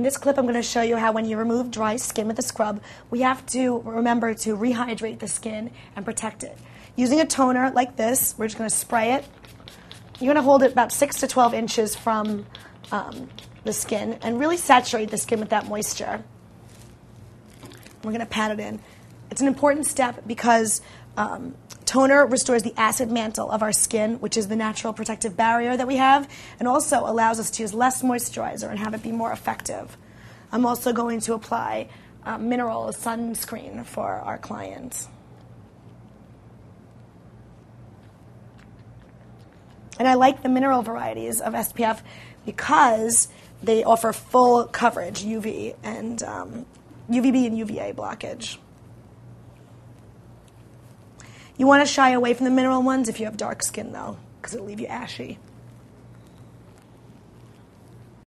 In this clip, I'm going to show you how when you remove dry skin with a scrub, we have to remember to rehydrate the skin and protect it. Using a toner like this, we're just going to spray it. You're going to hold it about 6 to 12 inches from um, the skin and really saturate the skin with that moisture. We're going to pat it in. It's an important step because um, toner restores the acid mantle of our skin, which is the natural protective barrier that we have, and also allows us to use less moisturizer and have it be more effective. I'm also going to apply um, mineral sunscreen for our clients. And I like the mineral varieties of SPF because they offer full coverage, UV and um, UVB and UVA blockage. You want to shy away from the mineral ones if you have dark skin, though, because it'll leave you ashy.